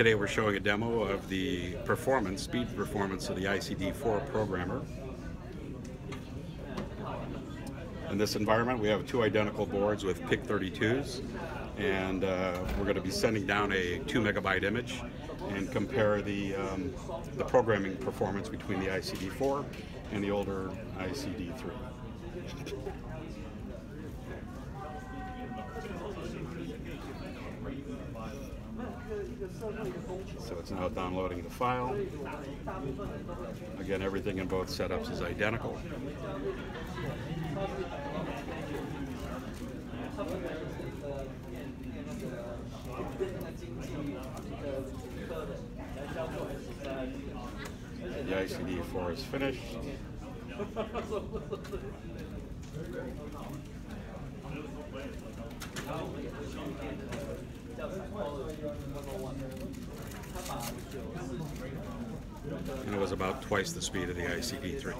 Today we're showing a demo of the performance, speed performance of the ICD-4 programmer. In this environment we have two identical boards with PIC32s and uh, we're going to be sending down a 2 megabyte image and compare the, um, the programming performance between the ICD-4 and the older ICD-3. So it's now downloading the file. Again, everything in both setups is identical. The ICD-4 is finished. And it was about twice the speed of the ICD-3.